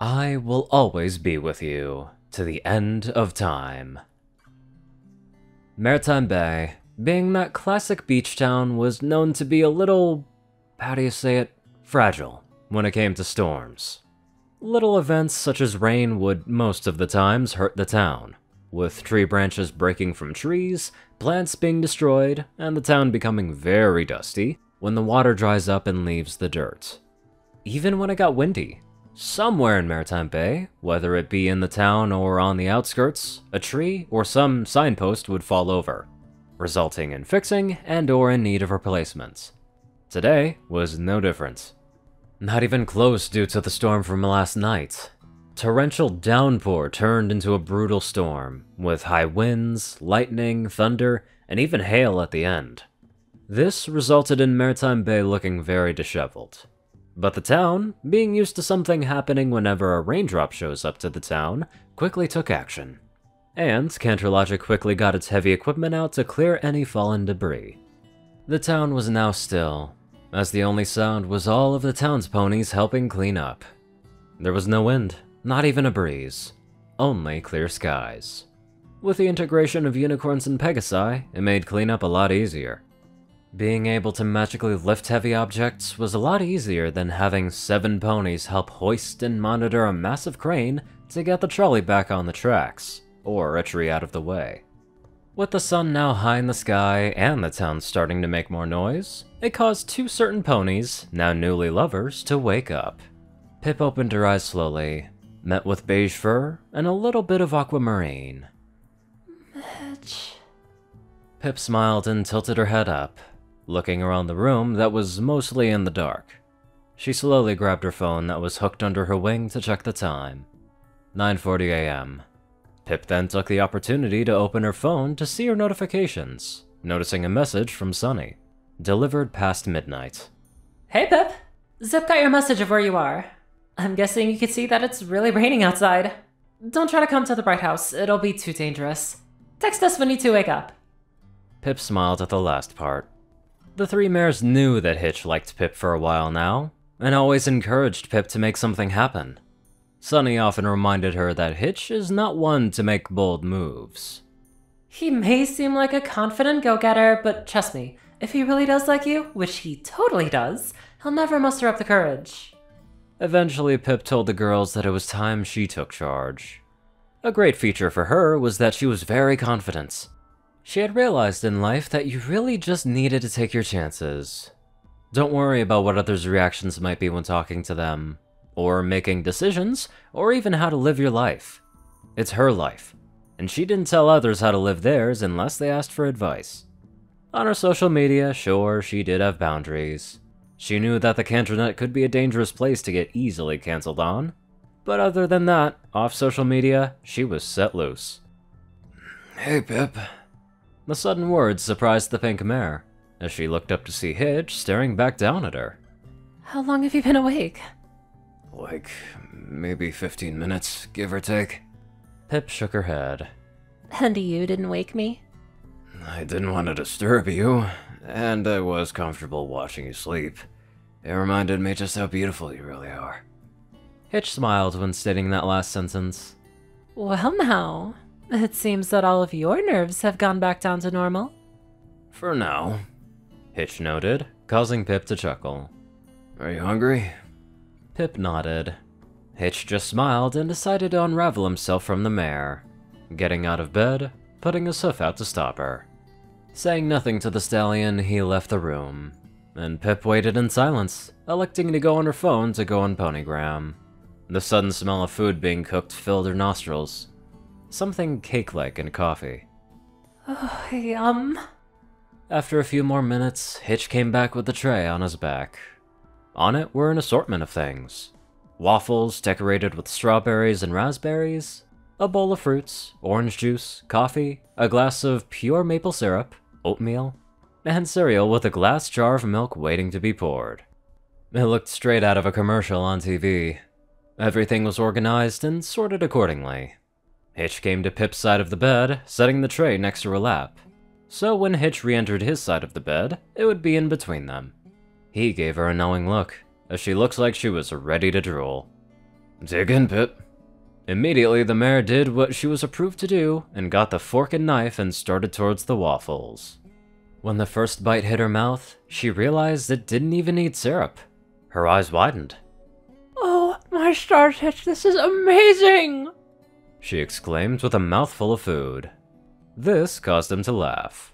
I will always be with you to the end of time. Maritime Bay, being that classic beach town, was known to be a little, how do you say it, fragile when it came to storms. Little events such as rain would most of the times hurt the town, with tree branches breaking from trees, plants being destroyed, and the town becoming very dusty when the water dries up and leaves the dirt. Even when it got windy, somewhere in Maritime Bay, whether it be in the town or on the outskirts, a tree or some signpost would fall over, resulting in fixing and or in need of replacement. Today was no different. Not even close due to the storm from last night. Torrential downpour turned into a brutal storm, with high winds, lightning, thunder, and even hail at the end. This resulted in Maritime Bay looking very disheveled. But the town, being used to something happening whenever a raindrop shows up to the town, quickly took action. And Canterlogic quickly got its heavy equipment out to clear any fallen debris. The town was now still, as the only sound was all of the town's ponies helping clean up. There was no wind, not even a breeze, only clear skies. With the integration of unicorns and pegasi, it made cleanup a lot easier. Being able to magically lift heavy objects was a lot easier than having seven ponies help hoist and monitor a massive crane to get the trolley back on the tracks, or a tree out of the way. With the sun now high in the sky and the town starting to make more noise, it caused two certain ponies, now newly lovers, to wake up. Pipp opened her eyes slowly, met with beige fur and a little bit of aquamarine. Hitch. Pipp smiled and tilted her head up, looking around the room that was mostly in the dark. She slowly grabbed her phone that was hooked under her wing to check the time. 9:40 a.m. Pipp then took the opportunity to open her phone to see her notifications, noticing a message from Sunny, delivered past midnight. Hey, Pipp. Zipp got your message of where you are. I'm guessing you can see that it's really raining outside. Don't try to come to the Bright House, it'll be too dangerous. Text us when you two wake up. Pipp smiled at the last part. The three mares knew that Hitch liked Pipp for a while now, and always encouraged Pipp to make something happen. Sunny often reminded her that Hitch is not one to make bold moves. He may seem like a confident go getter, but trust me, if he really does like you, which he totally does, he'll never muster up the courage. Eventually, Pipp told the girls that it was time she took charge. A great feature for her was that she was very confident. She had realized in life that you really just needed to take your chances. Don't worry about what others' reactions might be when talking to them, or making decisions, or even how to live your life. It's her life, and she didn't tell others how to live theirs unless they asked for advice. On her social media, sure, she did have boundaries. She knew that the Canternet could be a dangerous place to get easily cancelled on. But other than that, off social media, she was set loose. Hey, Pipp. The sudden words surprised the pink mare, as she looked up to see Hitch staring back down at her. How long have you been awake? Like, maybe 15 minutes, give or take. Pipp shook her head. And you didn't wake me? I didn't want to disturb you, and I was comfortable watching you sleep. It reminded me just how beautiful you really are. Hitch smiled when stating that last sentence. Well, now, it seems that all of your nerves have gone back down to normal. For now, Hitch noted, causing Pipp to chuckle. Are you hungry? Pipp nodded. Hitch just smiled and decided to unravel himself from the mare, getting out of bed, putting his hoof out to stop her. Saying nothing to the stallion, he left the room, and Pipp waited in silence, electing to go on her phone to go on Ponygram. The sudden smell of food being cooked filled her nostrils. Something cake-like in coffee. Oh, yum. After a few more minutes, Hitch came back with the tray on his back. On it were an assortment of things. Waffles decorated with strawberries and raspberries, a bowl of fruits, orange juice, coffee, a glass of pure maple syrup, oatmeal, and cereal with a glass jar of milk waiting to be poured. It looked straight out of a commercial on TV. Everything was organized and sorted accordingly. Hitch came to Pipp's side of the bed, setting the tray next to her lap. So when Hitch re-entered his side of the bed, it would be in between them. He gave her a knowing look, as she looked like she was ready to drool. Dig in, Pipp. Immediately, the mare did what she was approved to do and got the fork and knife and started towards the waffles. When the first bite hit her mouth, she realized it didn't even need syrup. Her eyes widened. Oh, my stars, Hitch, this is amazing! She exclaimed with a mouthful of food. This caused him to laugh.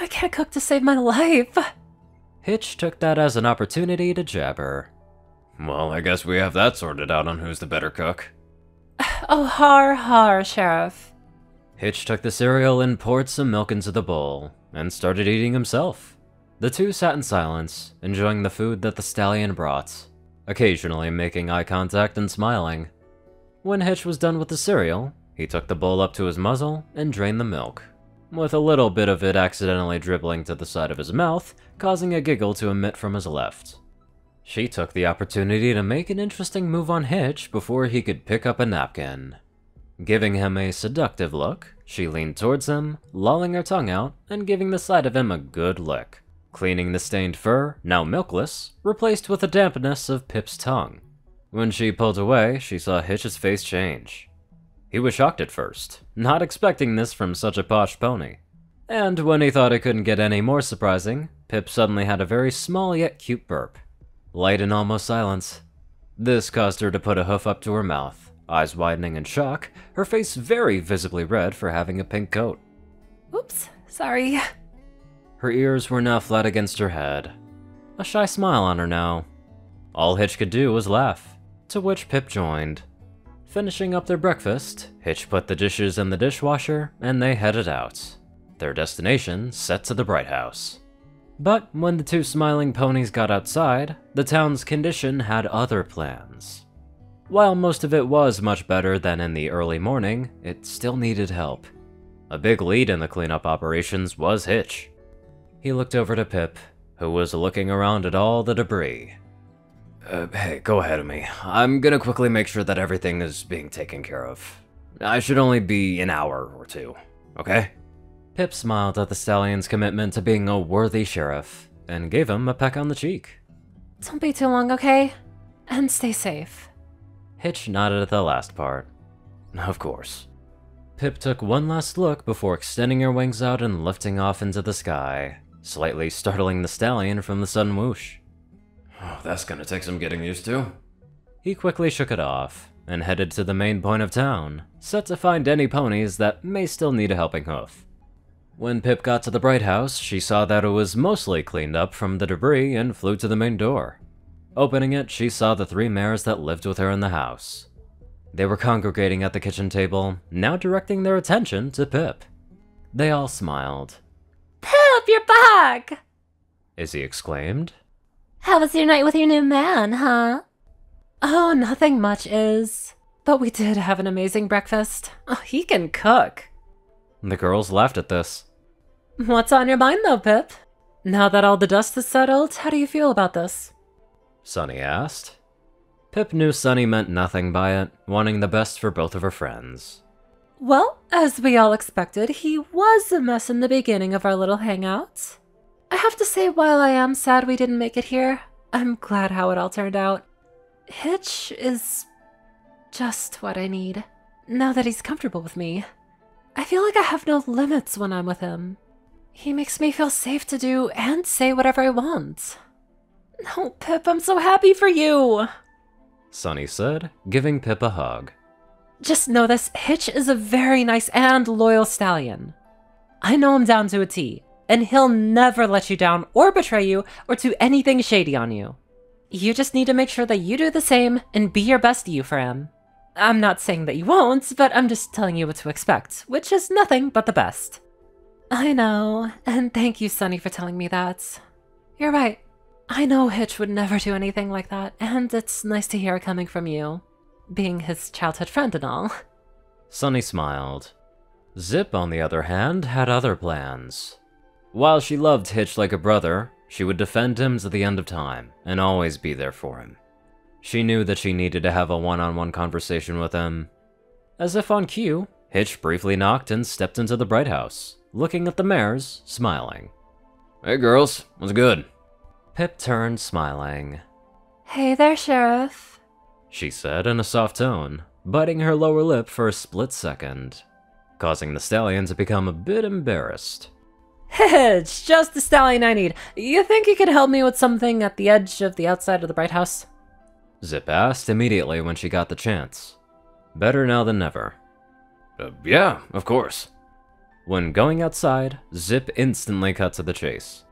I can't cook to save my life. Hitch took that as an opportunity to jab her. Well, I guess we have that sorted out on who's the better cook. Oh, har har, Sheriff. Hitch took the cereal and poured some milk into the bowl, and started eating himself. The two sat in silence, enjoying the food that the stallion brought, occasionally making eye contact and smiling. When Hitch was done with the cereal, he took the bowl up to his muzzle and drained the milk, with a little bit of it accidentally dribbling to the side of his mouth, causing a giggle to emit from his left. She took the opportunity to make an interesting move on Hitch before he could pick up a napkin. Giving him a seductive look, she leaned towards him, lolling her tongue out and giving the side of him a good lick, cleaning the stained fur, now milkless, replaced with the dampness of Pipp's tongue. When she pulled away, she saw Hitch's face change. He was shocked at first, not expecting this from such a posh pony. And when he thought it couldn't get any more surprising, Pipp suddenly had a very small yet cute burp. Light and almost silence. This caused her to put a hoof up to her mouth, eyes widening in shock, her face very visibly red for having a pink coat. Oops, sorry. Her ears were now flat against her head. A shy smile on her now. All Hitch could do was laugh, to which Pipp joined. Finishing up their breakfast, Hitch put the dishes in the dishwasher and they headed out. Their destination set to the Bright House. But when the two smiling ponies got outside, the town's condition had other plans. While most of it was much better than in the early morning, it still needed help. A big lead in the cleanup operations was Hitch. He looked over to Pipp, who was looking around at all the debris. Uh, hey, go ahead of me. I'm gonna quickly make sure that everything is being taken care of. I should only be an hour or two, okay? Pipp smiled at the stallion's commitment to being a worthy sheriff, and gave him a peck on the cheek. Don't be too long, okay? And stay safe. Hitch nodded at the last part. Of course. Pipp took one last look before extending her wings out and lifting off into the sky, slightly startling the stallion from the sudden whoosh. Oh, that's gonna take some getting used to. He quickly shook it off, and headed to the main point of town, set to find any ponies that may still need a helping hoof. When Pipp got to the Bright House, she saw that it was mostly cleaned up from the debris and flew to the main door. Opening it, she saw the three mares that lived with her in the house. They were congregating at the kitchen table, now directing their attention to Pipp. They all smiled. Pipp, you're back! Izzy exclaimed. How was your night with your new man, huh? Oh, nothing much is. But we did have an amazing breakfast. Oh, he can cook. The girls laughed at this. What's on your mind though, Pipp? Now that all the dust has settled, how do you feel about this? Sunny asked. Pipp knew Sunny meant nothing by it, wanting the best for both of her friends. Well, as we all expected, he was a mess in the beginning of our little hangout. I have to say, while I am sad we didn't make it here, I'm glad how it all turned out. Hitch is just what I need, now that he's comfortable with me. I feel like I have no limits when I'm with him. He makes me feel safe to do and say whatever I want. No, Pipp, I'm so happy for you! Sunny said, giving Pipp a hug. Just know this Hitch is a very nice and loyal stallion. I know him down to a T, and he'll never let you down or betray you or do anything shady on you. You just need to make sure that you do the same and be your best you for him. I'm not saying that you won't, but I'm just telling you what to expect, which is nothing but the best. I know, and thank you, Sunny, for telling me that. You're right. I know Hitch would never do anything like that, and it's nice to hear it coming from you, being his childhood friend and all. Sunny smiled. Zipp, on the other hand, had other plans. While she loved Hitch like a brother, she would defend him to the end of time and always be there for him. She knew that she needed to have a one on one conversation with him. As if on cue, Hitch briefly knocked and stepped into the Bright House, looking at the mares, smiling. Hey girls, what's good? Pipp turned, smiling. Hey there, Sheriff. she said in a soft tone, biting her lower lip for a split second, causing the stallion to become a bit embarrassed. Hitch, just the stallion I need. You think you could help me with something at the edge of the outside of the Bright House? Zipp asked immediately when she got the chance. Better now than never. Uh, yeah, of course. When going outside, Zipp instantly cut to the chase.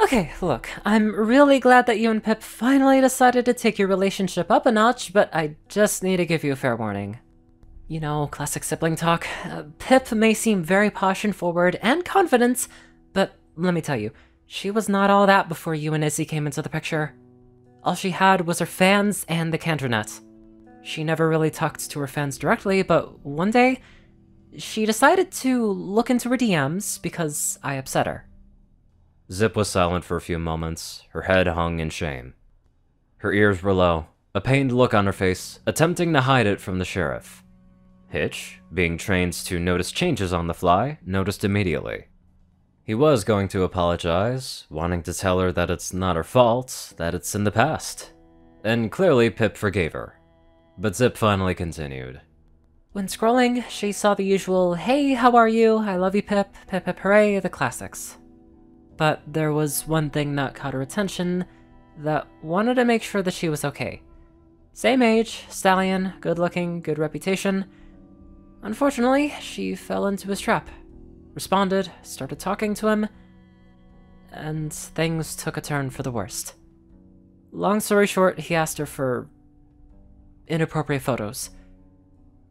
Okay, look, I'm really glad that you and Pipp finally decided to take your relationship up a notch, but I just need to give you a fair warning. You know, classic sibling talk. Uh, Pipp may seem very posh and forward and confident, let me tell you, she was not all that before you and Izzy came into the picture. All she had was her fans and the Canternet. She never really talked to her fans directly, but one day, she decided to look into her DMs because I upset her. Zipp was silent for a few moments, her head hung in shame. Her ears were low, a pained look on her face, attempting to hide it from the sheriff. Hitch, being trained to notice changes on the fly, noticed immediately. He was going to apologize, wanting to tell her that it's not her fault, that it's in the past. And clearly Pipp forgave her. But Zipp finally continued. When scrolling, she saw the usual, hey, how are you, I love you Pipp, Pipp Pipp hooray, the classics. But there was one thing that caught her attention, that wanted to make sure that she was okay. Same age, stallion, good looking, good reputation. Unfortunately, she fell into his trap responded, started talking to him, and things took a turn for the worst. Long story short, he asked her for inappropriate photos.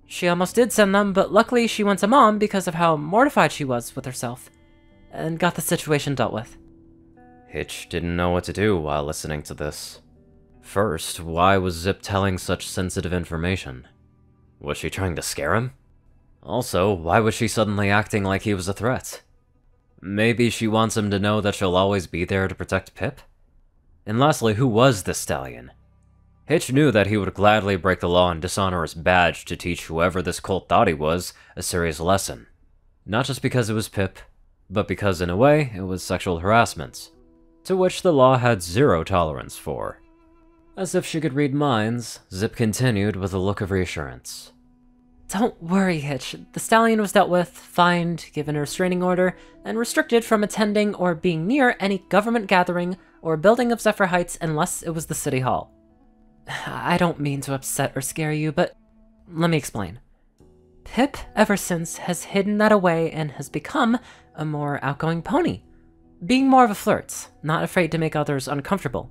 She almost did send them, but luckily she went to mom because of how mortified she was with herself, and got the situation dealt with. Hitch didn't know what to do while listening to this. First, why was Zipp telling such sensitive information? Was she trying to scare him? Also, why was she suddenly acting like he was a threat? Maybe she wants him to know that she'll always be there to protect Pipp? And lastly, who was this stallion? Hitch knew that he would gladly break the law and dishonor his badge to teach whoever this cult thought he was a serious lesson. Not just because it was Pipp, but because in a way it was sexual harassment, to which the law had zero tolerance for. As if she could read minds, Zipp continued with a look of reassurance. Don't worry, Hitch. The stallion was dealt with, fined, given a restraining order, and restricted from attending or being near any government gathering or building of Zephyr Heights unless it was the City Hall. I don't mean to upset or scare you, but let me explain. Pipp, ever since, has hidden that away and has become a more outgoing pony. Being more of a flirt, not afraid to make others uncomfortable.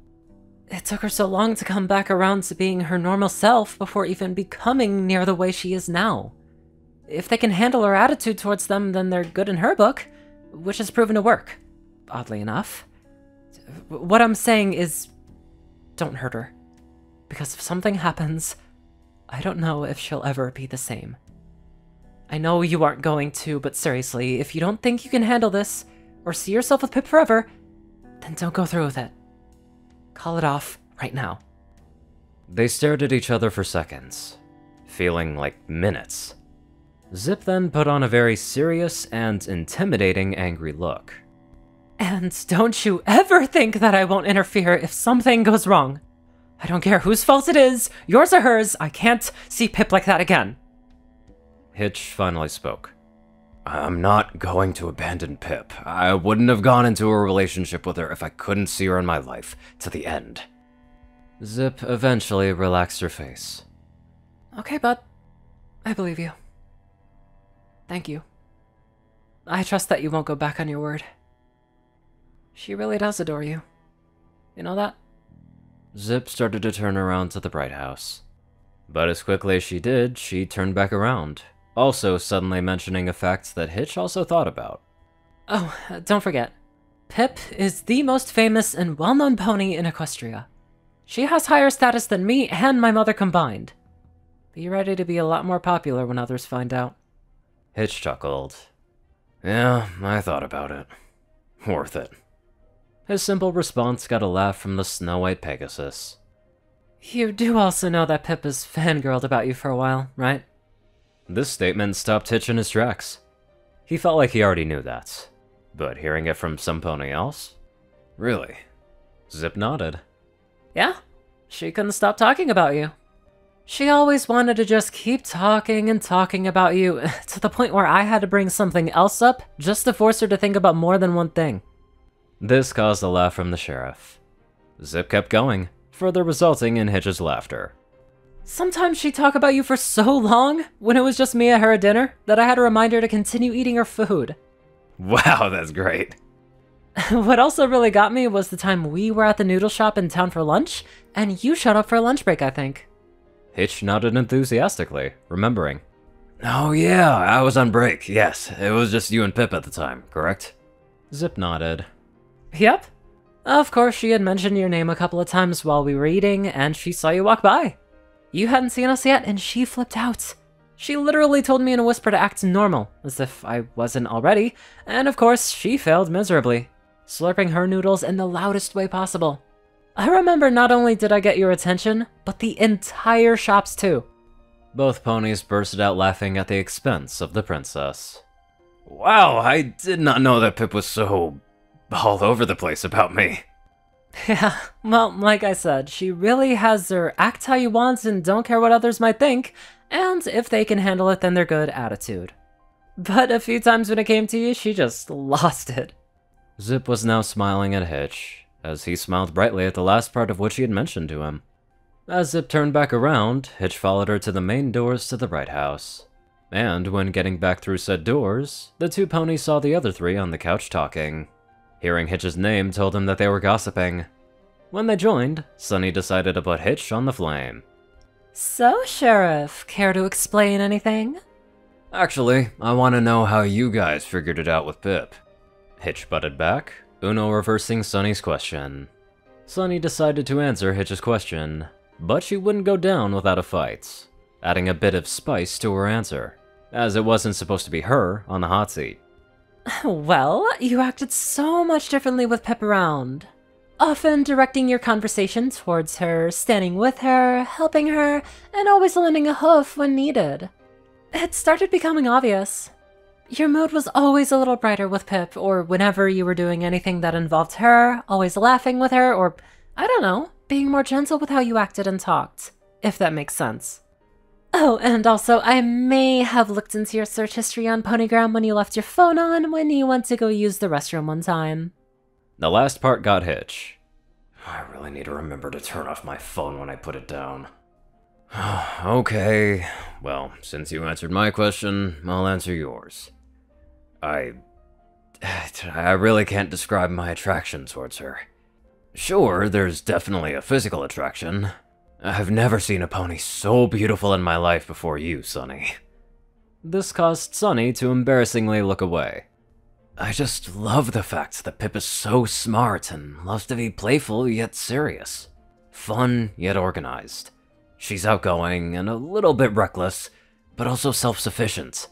It took her so long to come back around to being her normal self before even becoming near the way she is now. If they can handle her attitude towards them, then they're good in her book, which has proven to work, oddly enough. What I'm saying is, don't hurt her. Because if something happens, I don't know if she'll ever be the same. I know you aren't going to, but seriously, if you don't think you can handle this, or see yourself with Pipp forever, then don't go through with it. Call it off right now. They stared at each other for seconds, feeling like minutes. Zipp then put on a very serious and intimidating angry look. And don't you ever think that I won't interfere if something goes wrong. I don't care whose fault it is, yours or hers, I can't see Pipp like that again. Hitch finally spoke. I'm not going to abandon Pipp. I wouldn't have gone into a relationship with her if I couldn't see her in my life to the end. Zipp eventually relaxed her face. Okay, bud. I believe you. Thank you. I trust that you won't go back on your word. She really does adore you. You know that? Zipp started to turn around to the Bright House. But as quickly as she did, she turned back around, also suddenly mentioning a fact that Hitch also thought about. Oh, uh, don't forget. Pipp is the most famous and well-known pony in Equestria. She has higher status than me and my mother combined. Be ready to be a lot more popular when others find out. Hitch chuckled. Yeah, I thought about it. Worth it. His simple response got a laugh from the Snow White Pegasus. You do also know that Pipp has fangirled about you for a while, right? This statement stopped Hitch in his tracks. He felt like he already knew that, but hearing it from some pony else? Really? Zipp nodded. Yeah, she couldn't stop talking about you. She always wanted to just keep talking and talking about you, to the point where I had to bring something else up just to force her to think about more than one thing. This caused a laugh from the sheriff. Zipp kept going, further resulting in Hitch's laughter. Sometimes she'd talk about you for so long, when it was just me at her at dinner, that I had to remind her to continue eating her food. Wow, that's great. what also really got me was the time we were at the noodle shop in town for lunch, and you showed up for a lunch break, I think. Hitch nodded enthusiastically, remembering. Oh yeah, I was on break, yes. It was just you and Pipp at the time, correct? Zipp nodded. Yep. Of course, she had mentioned your name a couple of times while we were eating, and she saw you walk by. You hadn't seen us yet, and she flipped out. She literally told me in a whisper to act normal, as if I wasn't already, and of course, she failed miserably, slurping her noodles in the loudest way possible. I remember not only did I get your attention, but the entire shops too. Both ponies bursted out laughing at the expense of the princess. Wow, I did not know that Pipp was so all over the place about me. Yeah, well, like I said, she really has her act how you want and don't care what others might think, and if they can handle it, then they're good attitude. But a few times when it came to you, she just lost it. Zipp was now smiling at Hitch, as he smiled brightly at the last part of what she had mentioned to him. As Zipp turned back around, Hitch followed her to the main doors to the Bright House. And when getting back through said doors, the two ponies saw the other three on the couch talking. Hearing Hitch's name told him that they were gossiping. When they joined, Sunny decided to put Hitch on the flame. So, Sheriff, care to explain anything? Actually, I want to know how you guys figured it out with Pipp. Hitch butted back, Uno reversing Sunny's question. Sunny decided to answer Hitch's question, but she wouldn't go down without a fight, adding a bit of spice to her answer, as it wasn't supposed to be her on the hot seat. Well, you acted so much differently with Pipp around. Often directing your conversation towards her, standing with her, helping her, and always lending a hoof when needed. It started becoming obvious. Your mood was always a little brighter with Pipp, or whenever you were doing anything that involved her, always laughing with her, or, I don't know, being more gentle with how you acted and talked, if that makes sense. Oh, and also, I may have looked into your search history on Ponygram when you left your phone on when you went to go use the restroom one time. The last part got Hitch. I really need to remember to turn off my phone when I put it down. okay, well, since you answered my question, I'll answer yours. I. I really can't describe my attraction towards her. Sure, there's definitely a physical attraction, I've never seen a pony so beautiful in my life before you, Sunny. This caused Sunny to embarrassingly look away. I just love the fact that Pipp is so smart and loves to be playful yet serious. Fun yet organized. She's outgoing and a little bit reckless, but also self-sufficient.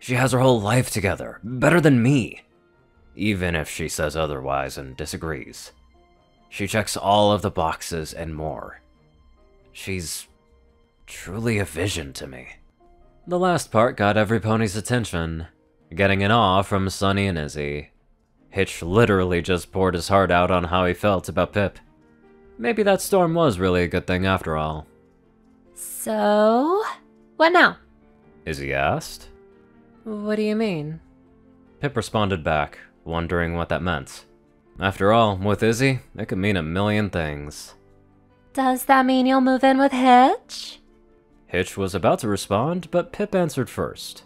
She has her whole life together, better than me. Even if she says otherwise and disagrees. She checks all of the boxes and more. She's truly a vision to me. The last part got every pony's attention, getting an awe from Sunny and Izzy. Hitch literally just poured his heart out on how he felt about Pipp. Maybe that storm was really a good thing after all. So, what now? Izzy asked. What do you mean? Pipp responded back, wondering what that meant. After all, with Izzy, it could mean a million things. Does that mean you'll move in with Hitch? Hitch was about to respond, but Pipp answered first.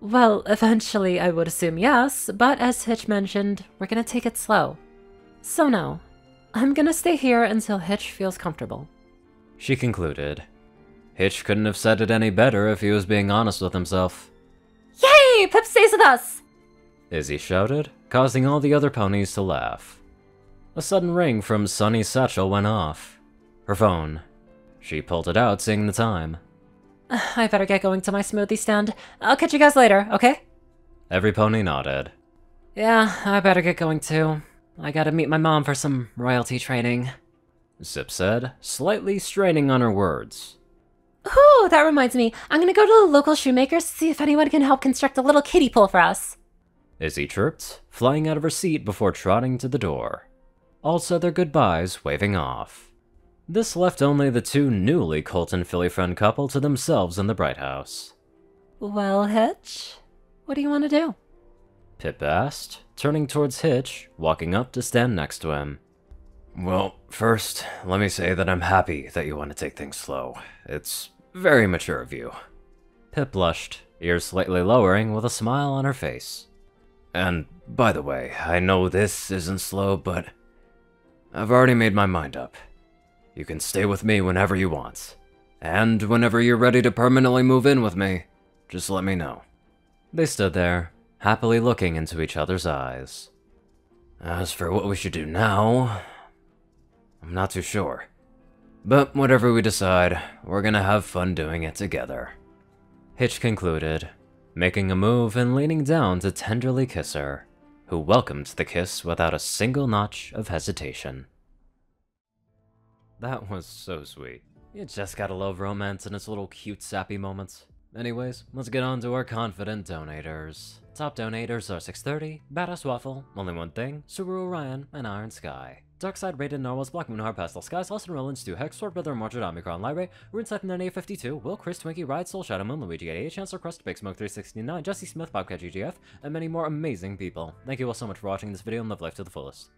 Well, eventually I would assume yes, but as Hitch mentioned, we're gonna take it slow. So no, I'm gonna stay here until Hitch feels comfortable. She concluded. Hitch couldn't have said it any better if he was being honest with himself. Yay! Pipp stays with us! Izzy shouted, causing all the other ponies to laugh. A sudden ring from Sunny's satchel went off. Her phone. She pulled it out, seeing the time. I better get going to my smoothie stand. I'll catch you guys later, okay? Every pony nodded. Yeah, I better get going too. I gotta meet my mom for some royalty training. Zipp said, slightly straining on her words. Ooh, that reminds me. I'm gonna go to the local shoemaker's to see if anyone can help construct a little kiddie pool for us. Izzy chirped, flying out of her seat before trotting to the door. All said their goodbyes, waving off. This left only the two newly Colton Philly friend couple to themselves in the Bright House. Well, Hitch, what do you want to do? Pipp asked, turning towards Hitch, walking up to stand next to him. Well, first, let me say that I'm happy that you want to take things slow. It's very mature of you. Pipp blushed, ears slightly lowering with a smile on her face. And, by the way, I know this isn't slow, but I've already made my mind up. You can stay with me whenever you want. And whenever you're ready to permanently move in with me, just let me know. They stood there, happily looking into each other's eyes. As for what we should do now, I'm not too sure. But whatever we decide, we're gonna have fun doing it together. Hitch concluded, making a move and leaning down to tenderly kiss her, who welcomed the kiss without a single notch of hesitation. That was so sweet. You just gotta love romance and its little cute sappy moments. Anyways, let's get on to our confident donators. Top donators are 630, Badass Waffle, Only One Thing, Subaru Orion, and Iron Sky. Darkside Rated Normals, Black Moon Pastel Skies, Austin Rollins, Stew Hex, Sword Brother, Margit Omicron, Lyrae, RuneScythe 9852, Will, Chris, Twinkie, Ride, Soul, Shadow Moon, Luigi 88, Chancellor Crust, Big Smoke 369, Jesse Smith, Bobcat GGF, and many more amazing people. Thank you all so much for watching this video and live life to the fullest.